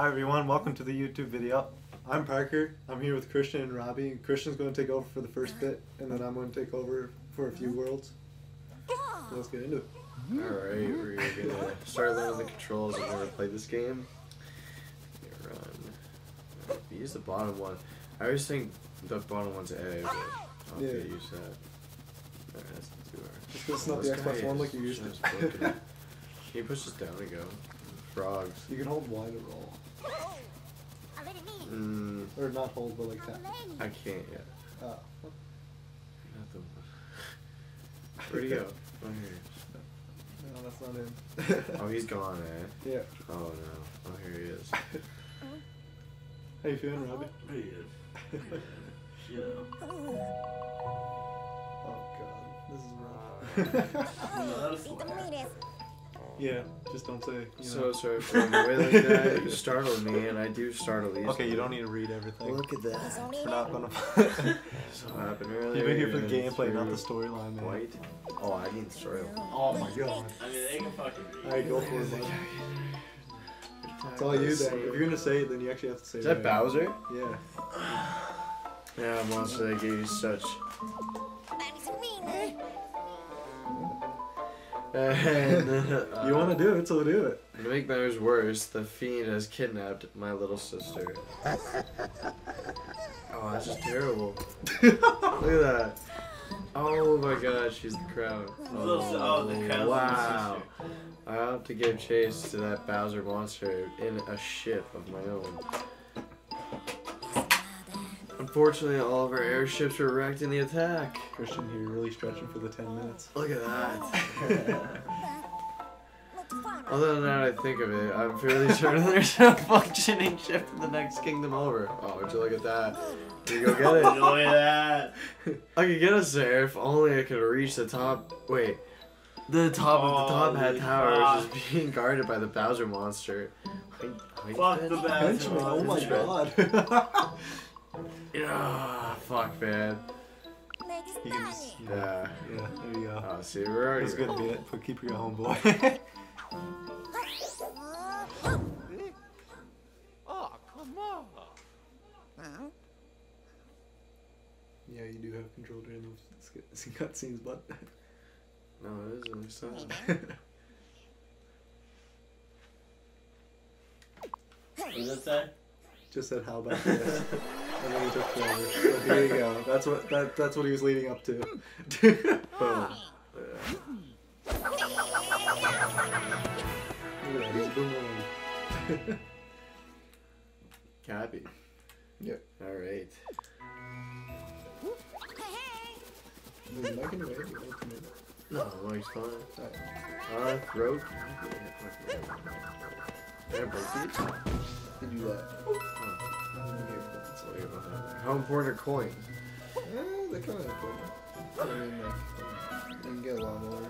Hi everyone, welcome to the YouTube video. I'm Parker. I'm here with Christian and Robbie. Christian's going to take over for the first bit, and then I'm going to take over for a few worlds. So let's get into it. Alright, we're gonna start learning the controls. I've never played this game. Run. Use the bottom one. I always think the bottom one's A, but I'll Yeah. get used to that. Alright, that's too hard. Just 'cause it's not This the Xbox One like you used to. broken. Can you push this down to go? Frogs. You can hold Y to roll. Mm, Or not hold, but like that. I can't yet. Uh, Not the Where'd he go? Oh, here no, that's not him. he is. Oh, he's gone, eh? yeah. Oh no. Oh, here he is. How you feeling, Robbie? Pretty good. you know. Oh god, this is rough. You know, that's why. Yeah, just don't say. You So know. sorry for the way like that. You startled me, and I do startle these. Okay, you don't need to read everything. Look at that. We're not gonna. So happened earlier. You've been here for the and gameplay, not the through storyline, man. White. Oh, I need the storyline. Oh my god. I mean, they can fucking read. Alright, go for it, man. It's all you then. If you're gonna say it, then you actually have to say Is it. that right. Bowser? Yeah. Yeah, monster that gave you such. And uh, You want to do it, so do it. To make matters worse, the fiend has kidnapped my little sister. Oh, that's just terrible. Look at that. Oh my god, she's the crown. Little- oh, the crown's Wow. I have to give chase to that Bowser monster in a ship of my own. Unfortunately, all of our airships were wrecked in the attack. Christian here, really stretching for the 10 minutes. Look at that. Other than that, I think of it, I'm fairly certain there's a functioning ship in the next kingdom over. Oh, would you look at that? You go get it. Enjoy that. I could get us there if only I could reach the top. Wait. The top of the top hat Holy tower is just being guarded by the Bowser monster. Hi- hi, Fuck the Bowser Henchman, oh my god. Yeah, fuck, man. you can just, Yeah. yeah, there you go. Oh, see, we're already. That's gonna be it. But keep your homeboy. Oh, come on. yeah, you do have control during those cutscenes, but. No, it isn't. It's. What does that say? Just said how about this, and then he took forever. But here you go. That's what that that's what he was leading up to. Boom. Yeah. Look at that. He's. Cappy. Yep. Alright. Is the mic in the way? You don't come in. No, Mike's fine. Alright. Uh, throat. Can I? You do that. That's all you about that. How important are coins? Eh, they're kind of important. I mean, like, you can get a lot more.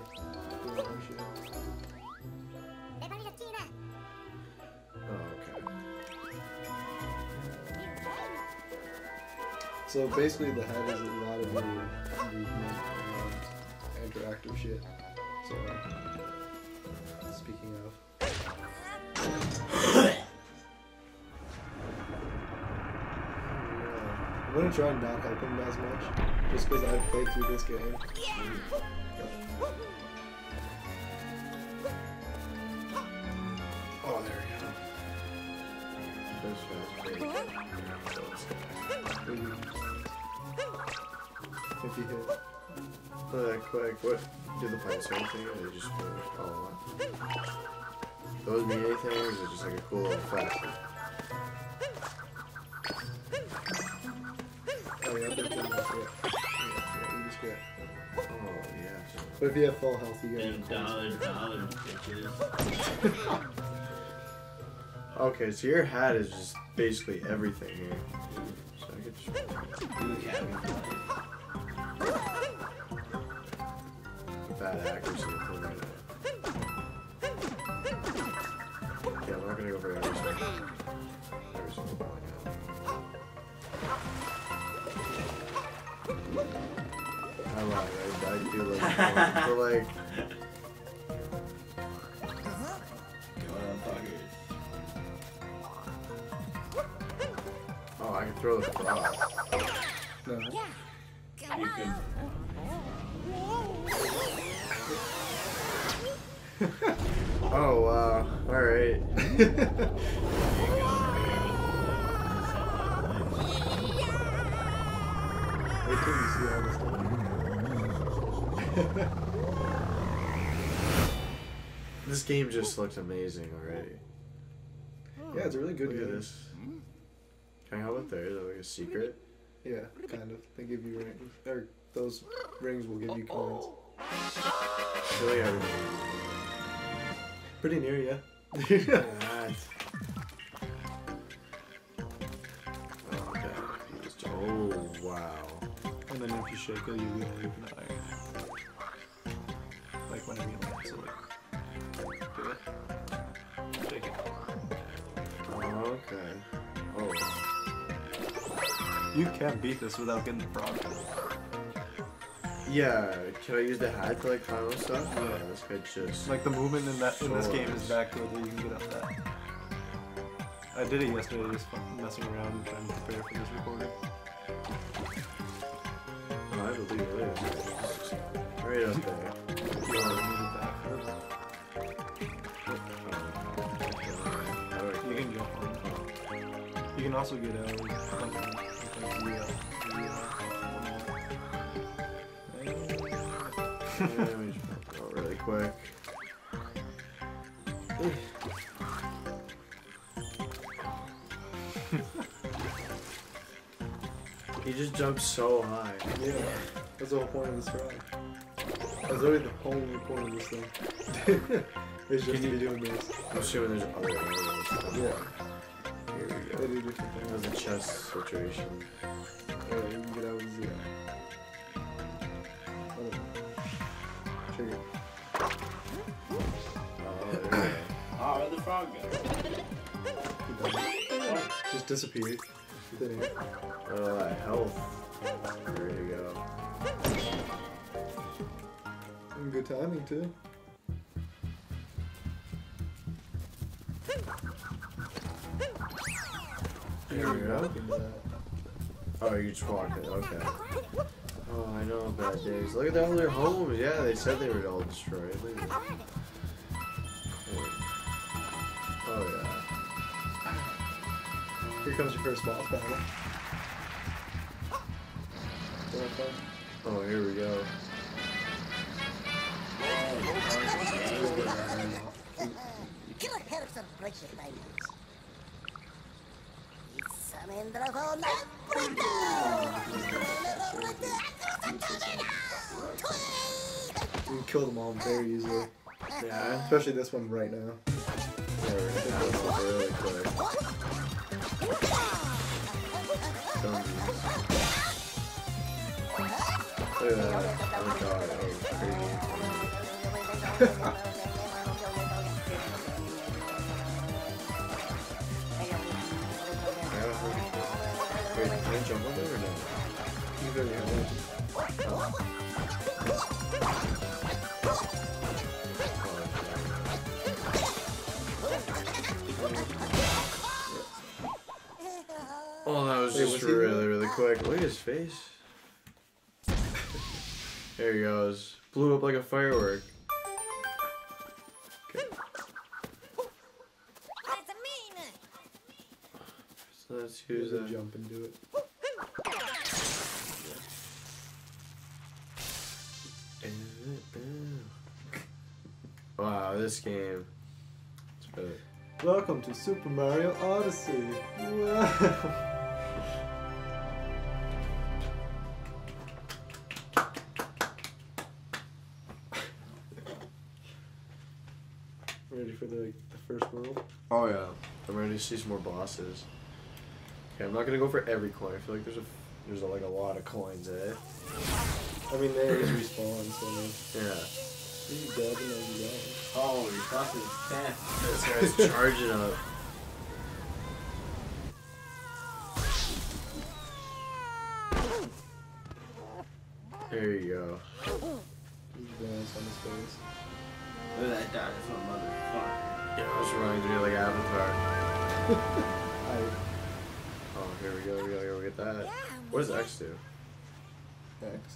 Oh, okay. So basically, the head is a lot of your movement and interactive shit. So, speaking of. I'm gonna try and not help him as much, just because I've played through this game. Oh, there we go. This one's big. So it's- But you- If you hit. Oh, that quick. What? Do the fight sword thing or they just put it all on? Those mean anything or is it just like a cool effect? But if you have full health, you get. And dollars, dollars, bitches. Okay, so your hat is just basically everything here. So I could just You can't be bad accuracy but like, oh, I can throw the frog. No. You can. Oh, wow, alright. Wait till you see all this stuff. This game just looks amazing already. yeah, it's a really good Look game. at this. Can I help it there? Is that like a secret? Yeah, kind of. They give you rings. Or those rings will give you coins. I feel like Pretty near, yeah. Oh, that. Okay. Oh wow. And then if you shake it, you get an even higher. Like whenever you land, so like. Do it. Shake it. Okay. Oh. You can't beat this without getting the frog. Yeah. Can I use the hat to like climb stuff? Yeah. Yeah. This guy just. Like the movement in that in this game is back good that you can get up that. I did it yesterday, just messing around and trying to prepare for this recording. Oh, I believe it. Right up there. Can also get out. of something, like the, the, Yeah, let me just go really quick. he just jumped so high. Yeah. That's the whole point of this ride. That's literally the only point of this thing. it's just to be doing this. There's other areas. Yeah. Here we They go. do different There's things. a chest situation. Yeah, you can get out with zero. Trigger. Oh, there we go. Oh, ah, where'd the frog go? Just disappeared. Oh, that health. There you go. And good timing too. There we go. Oh, you just walked it. Okay. Oh, I know bad days. Look at all their homes. Yeah, they said they were all destroyed. Look at this. Oh yeah. Here comes your first boss battle. Oh, here we go. Kill a helps to break your an. You can kill them all very easily. Yeah. Especially this one right now. Look at that. Oh god, that was crazy. He's very. Oh, that was Wait, just was really, really quick. Look at his face. there he goes. Blew up like a firework. Okay, That's a mean. so let's Use use that. jump and do it. Wow, this game. Welcome to Super Mario Odyssey. Wow. Ready for the the first world? Oh yeah. I'm ready to see some more bosses. Okay, I'm not gonna go for every coin. I feel like there's a there's a, like a lot of coins, eh? I mean, they always respawn, so I Yeah. you dead and then. Oh, you're fucking fast. This guy's charging up. There you go. Glance on his face. Look at that dinosaur motherfucker. Yeah, this reminds me of like Avatar. I Oh, here we go. Here we go. Here we get that. What does X do? X.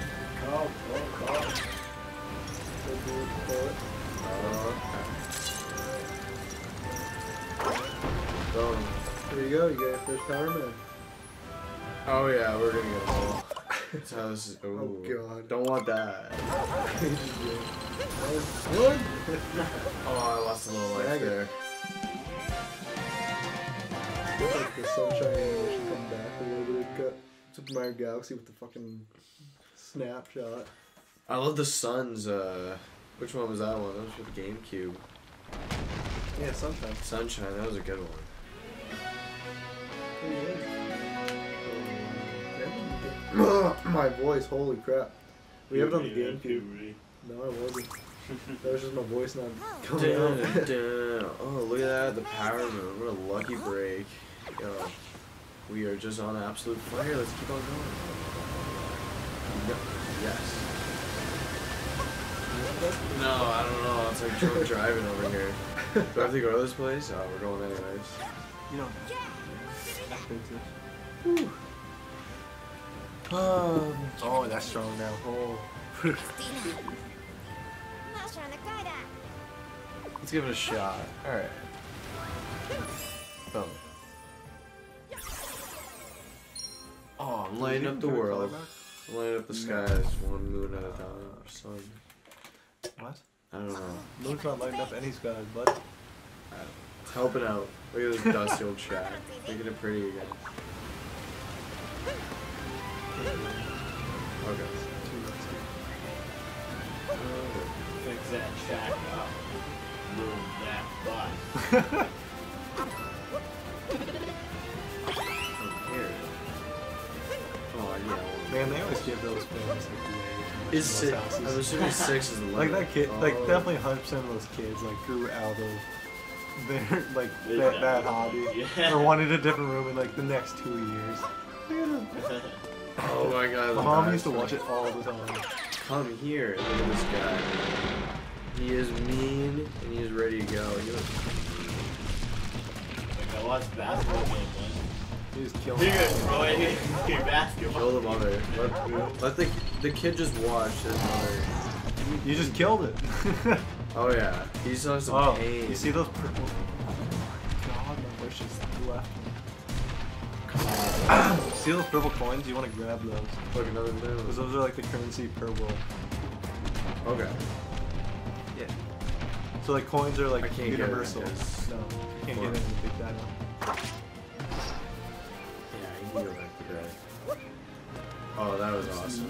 Go do it for it. Oh, There you go, you got your first Power Moon. Oh, yeah, we're gonna get a hole. That's how this is. Oh, Ooh. God. Don't want that. Oh, I lost a little life Dang there. like the sunshine animation come back a little bit. Mario Galaxy with the fucking snapshot. I love the Suns. Uh, which one was that one? That was for the GameCube. Yeah, sometimes. Sunshine. That was a good one. My voice, holy crap. We have it on the GameCube. puberty. No, I wasn't. That was just my voice not coming Dun, out. dun. Oh, look at that. The power move. What a lucky break. Yo, we are just on absolute fire. Let's keep on going. No. Yes. No, I don't know. It's like drunk driving over here. Do I have to go to this place? Oh, we're going anyways. You don't. Um, Oh, that's strong now. Oh. let's give it a shot. Alright. Boom. Oh, I'm lighting up the world. I'm lighting up the skies one moon at a time. Or sun. What? I don't know. Moon's not lighting up any skies, but It's helping out. Look at this dusty old shack. Making it pretty again. Okay. Fix that shack up. Move that butt. man, they always give those films like way Is six, houses. I'm assuming six is the limit. Like that kid, like Oh. definitely 100 percent of those kids like grew out of their like that, got that hobby Yeah. or wanted a different room in like the next two years. Look at them. Oh my god. My mom used to watch it all the time. Come here. Look at this guy. He is mean and he is ready to go. He was- Like I watched basketball games, man. He just killed Here, them. go ahead, your basketball. Kill the mother. Let, let the the kid just watch his mother. You just killed it. Oh yeah. He saw some oh, pain. you see those purple? Oh God, my wish is left. see those purple coins? You want to grab those Look another because those are like the currency per world. Okay. Yeah. So like coins are like I can't get it universal. No, you can't What? get in Big you like today. Oh, that was awesome.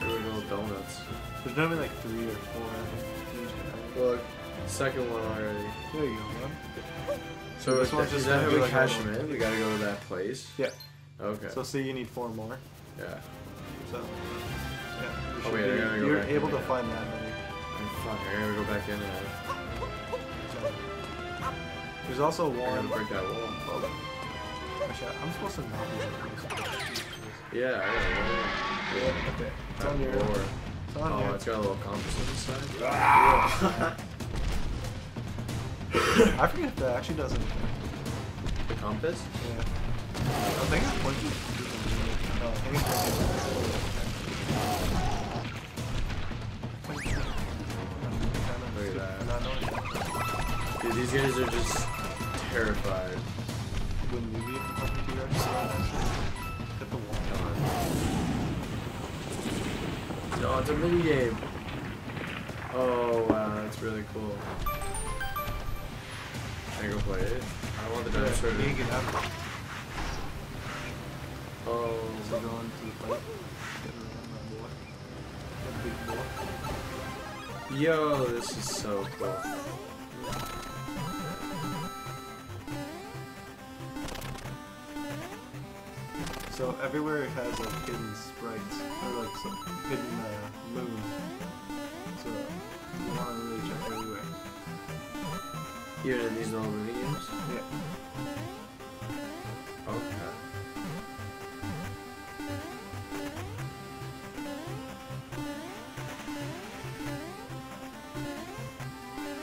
There were little donuts. There's only like three or four. Look, second one already. There you go, man. So, so this one's just that how we like cash them in? We gotta go to that place? Yeah. Okay. So see, you need four more. Yeah. So, yeah. Oh, wait, be, you're able to find that many. Fuck, I gotta go back in there there's also one. break that wall. Hold on. Actually, I'm supposed to not be to Yeah, I gotta go. Yeah, okay. It's on your. Or, It's on oh, your. it's got a little compass on the side. Ah! I forget if that actually does anything. The compass? Yeah. I think it's pointy. No, I think it's Look at that. Not knowing that. Dude, these guys are just terrified. When you leave the fucking T-Rex, hit the wall. No, it's a mini game. Oh wow, that's really cool. Can I go play it? I want the Yeah, dinosaur. you oh. to- can get out. Oh, So go into the fight. Get around that boy. That big boy. yo, this is so cool. So everywhere it has like hidden sprites or like some hidden uh, moon. So you want to really check everywhere. Even in these little mini games. Yeah. Okay.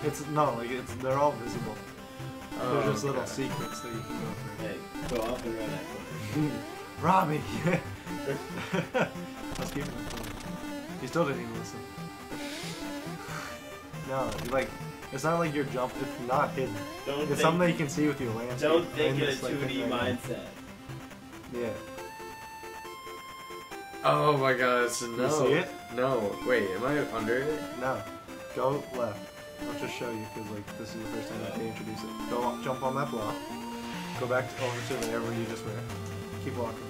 It's no, like it's they're all visible. Oh, They're just little secrets that you can go through. Hey, go off and run that corner. Robbie! Let's keep it going. He still didn't even listen. No, you like it's not like your jump. It's not hidden. Don't It's think, something that you can see with your landscape. don't think and in a it's, 2D thing right mindset. Yeah. Oh my god, it's no. see it? No. Wait, am I under it? No. Go left. I'll just show you because like this is the first time that they introduce it. Go on, jump on that block. Go back to, over to there where you just were. Keep walking.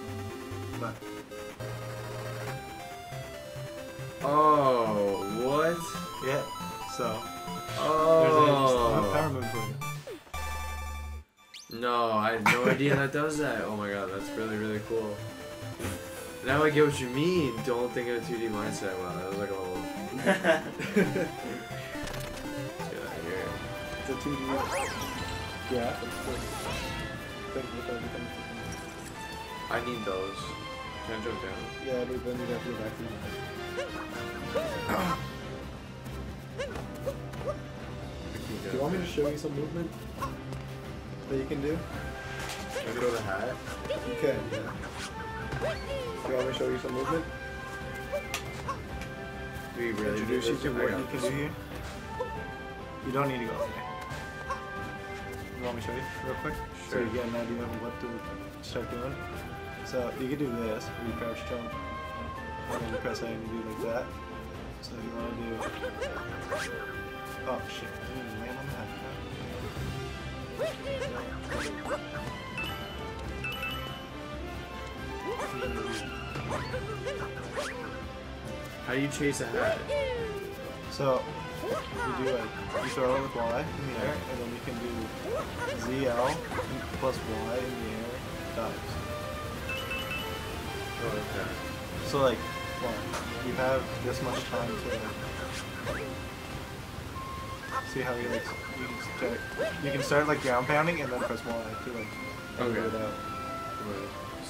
Oh, what? Yeah. So there's a, Oh. power move for you. No, I had no idea that does that. Oh my god, that's really, really cool. Now I get what you mean. Don't think in a 2D mindset. Wow, that was like a little. Get out of here. It's a 2D. Yeah. It's like, think with everything. I need those. Can I jump down? Yeah, but then you'd have to go back to the Do you want me to show you some movement that you can do? Can I throw the hat? You can, yeah. Do you want me to show you some movement? Do we really Introduce do you this? to I what got you can this. do here. You don't need to go up there. You want me to show you real quick? So Sure. you get an idea of what to start doing. So you can do this, you crouch jump, and then you press A and you do like that. So you want to do. Oh shit! I didn't even land on that. How do you chase a hat? So you do like you throw it with Y in the air, and then you can do ZL plus Y in the air dives. Okay. So like, you have this much time to see how you like you can start. You can start like ground pounding and then press Y to like Okay. it out.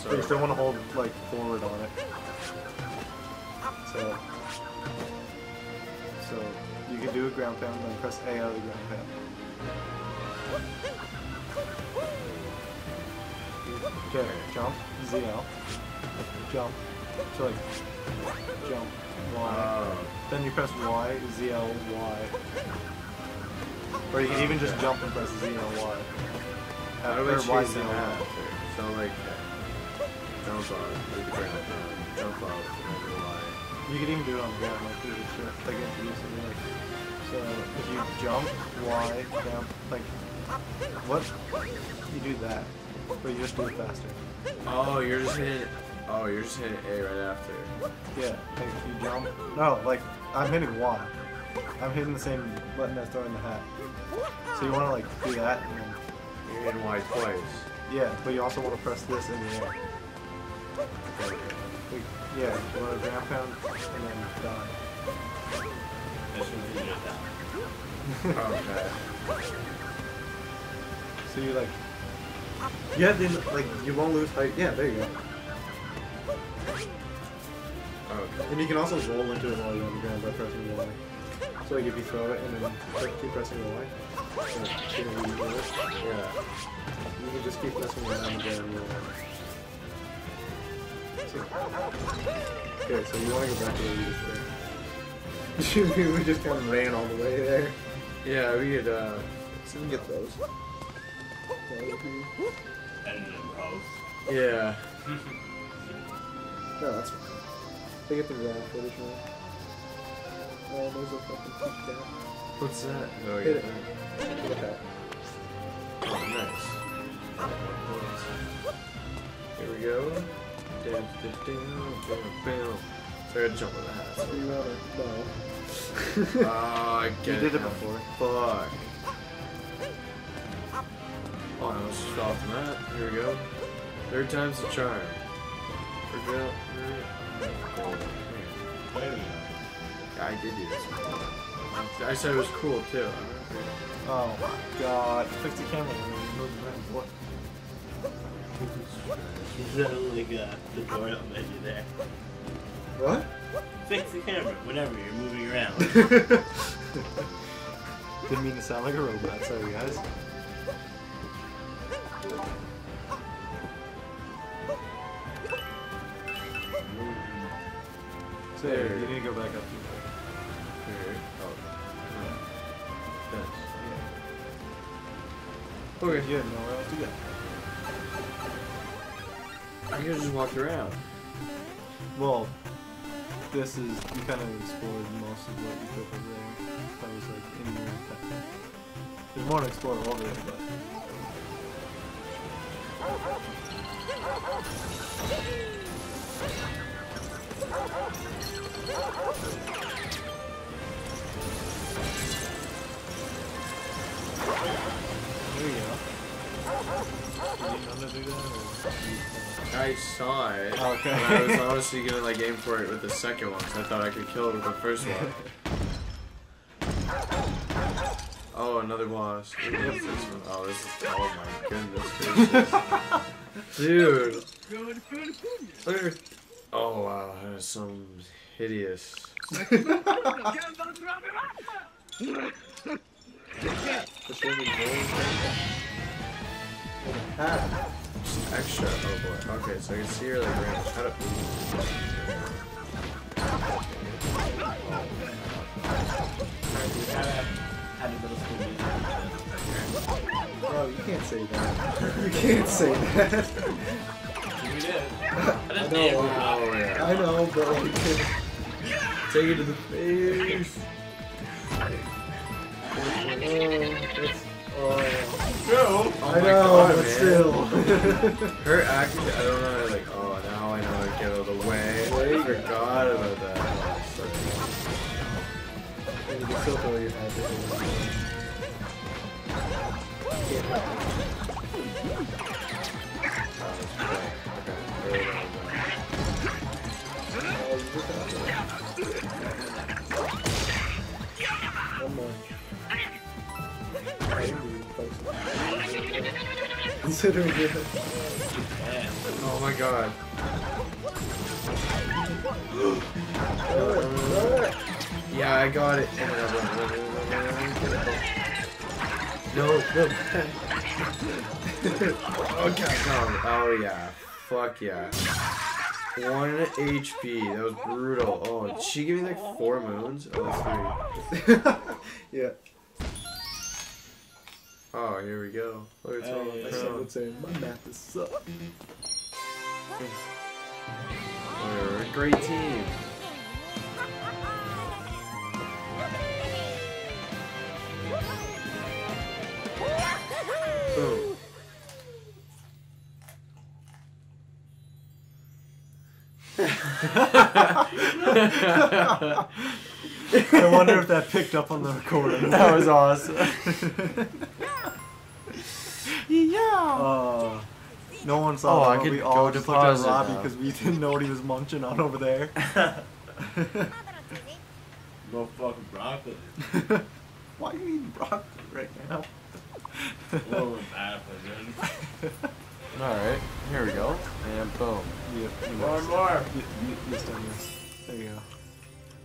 But you So, still want to hold like forward on it. So, so you can do a ground pound and then press A out of the ground pound. Okay, jump, ZL, jump, so like, jump, Y, oh, then you press Y, ZL, Y. Or you can even just jump and press ZL, Y. how do I Or chase Y, a ZL, hat? Y. So like, jump the ground pound, um, jump and Y. You can even do it on the ground, like do this shit, like introduce it. Like, so if you jump, Y, jump, like, what? You do that, but you just do it faster. Oh, you're just hitting. Oh, you're just hitting A right after. Yeah, like you jump. No, like I'm hitting Y. I'm hitting the same button that's throwing the hat. So you want to like do that, and then You're hitting Y twice. yeah, but you also want to press this in the air. Okay. Like, yeah, you want to ground pound and then die. That's when you get down. Okay. So you like, Yeah, then like you won't lose height. Yeah, there you go. And you can also roll into it while you're on the ground by pressing the Y. So like if you throw it and then like, keep pressing the Y, like, you know, you it, Yeah. you can just keep pressing the Y on the ground and. So- Okay, so you want to go back to where you just were. we just kind of ran all the way there. Yeah, we could, uh, so we can get those. Edited in post. Yeah. No, that's fine. They get the ground footage now. Oh, there's a fucking peak down. What's that? Oh, Hit yeah. it. Hit that. Oh, nice. Here we go. Down, down, down, down, down. So I gotta jump with the hat. You rather no. Oh, I you get did it now. before. Fuck. Oh, I was just off the mat. Here we go. Third time's the charm. We're I did do this. I said it was cool too. Oh my god, fix the camera when you move around. What? Like uh, the door don't let you there. What? Fix the camera whenever you're moving around. Didn't mean to sound like a robot. Sorry, guys. So you need to go back up. Okay. Okay. You had nowhere else to go. I could have just walked around. Well, this is you kind of explored most of what you could over there. That was like in your There's more to explore over there, but there you go. Did you know to do that, I saw it. Oh, okay. And I was honestly gonna like aim for it with the second one, so I thought I could kill it with the first one. Oh, another boss. Maybe it's this one. Oh, this is. Oh my goodness gracious. Dude. Look at- Oh wow, that is some hideous. Ah, Just extra. Oh boy. Okay, so I can see her like range. How to. Had to go to bro, you can't say that. You can't say that. Did. I know, named it. Yeah. I know, but like, Take it to the face. Oh, Oh I oh my know, God, but man. still. Her acting, I don't know, like, oh, now I know how to get out of the way. I forgot about that. Oh, and you can still throw your hat at Considering it. Oh my god. Yeah, I got it. No, no. okay. Oh yeah. Fuck yeah. One HP. That was brutal. Oh, did she give me like four moons? Oh, three. yeah. Oh, here we go. Look, it's all Hey. I would say my math is suck. We're a great team. Boom. I wonder if that picked up on the recording. that was awesome. yeah. Uh, no one saw Oh, that, but could we all just looked at Robbie because we didn't know what he was munching on over there. No fucking broccoli. Why are you eating broccoli right now? Or with apple, dude. Alright, here we go. And boom. Yep, you More, missed. more. You, you, you. There you go.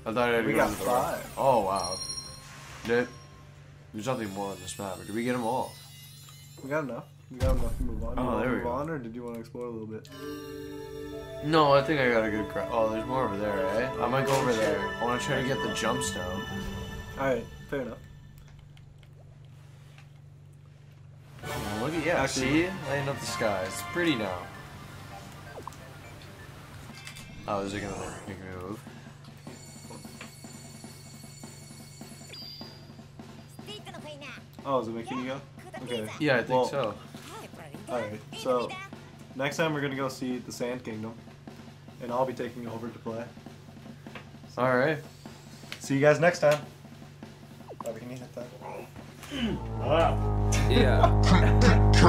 I thought I had to We go got to the door. five. Oh, wow. Did, there's nothing more on this map. Or did we get them all? We got enough. We got enough to move on. Do you Oh, want there to we move go. on, or did you want to explore a little bit? No, I think I got a good cra- Oh, there's more over there, eh? I might go over there. I want to try to get the jump stone. All right, fair enough. Oh, look at, yeah, Actually- see? Lighting up the sky. It's pretty now. Oh, is it gonna make me move? Oh, is it making you go? Okay. Yeah, I think Well, so. Alright, so next time we're gonna go see the Sand Kingdom, and I'll be taking over to play. Alright. See you guys next time. Robbie, can you hit that? Yeah.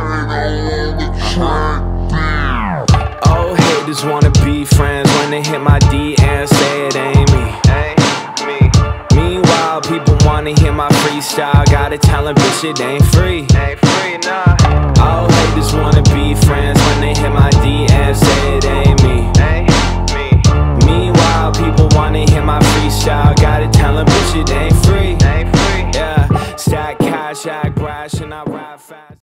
Oh, haters wanna be friends when they hit my D and say it ain't me. Meanwhile, people wanna hear my freestyle. Gotta tell them, bitch, it ain't free. Ain't free, nah. Oh, haters wanna be friends when they hit my D and say it ain't me. Meanwhile, people wanna hear my freestyle. Gotta tell them, bitch, it ain't free. Ain't free. Yeah, stack cash, act brash, and I ride fast.